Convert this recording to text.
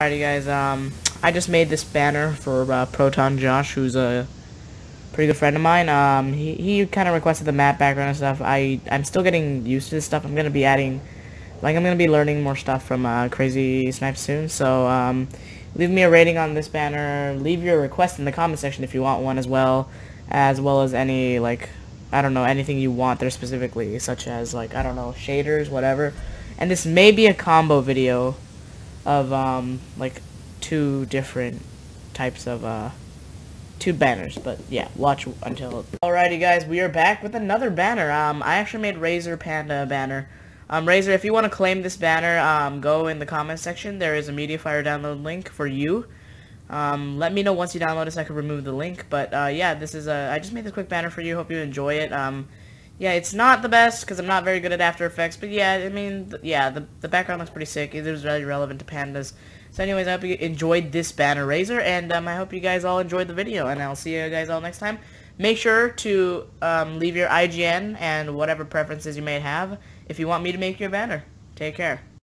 Alrighty guys, um, I just made this banner for uh, Proton Josh, who's a pretty good friend of mine. Um, he, he kind of requested the map background and stuff. I, I'm still getting used to this stuff. I'm going to be adding, like, I'm going to be learning more stuff from uh, Crazy Snipe soon. So, um, leave me a rating on this banner. Leave your request in the comment section if you want one as well. As well as any, like, I don't know, anything you want there specifically, such as, like, I don't know, shaders, whatever. And this may be a combo video of um like two different types of uh two banners but yeah watch until alrighty guys we are back with another banner. Um I actually made Razor Panda banner. Um Razor if you want to claim this banner um go in the comment section. There is a Mediafire download link for you. Um let me know once you download it so I can remove the link but uh yeah this is a I just made this quick banner for you. Hope you enjoy it. Um yeah, it's not the best because I'm not very good at After Effects, but yeah, I mean, th yeah, the, the background looks pretty sick. It was really relevant to pandas. So anyways, I hope you enjoyed this banner Razor, and um, I hope you guys all enjoyed the video, and I'll see you guys all next time. Make sure to um, leave your IGN and whatever preferences you may have if you want me to make your banner. Take care.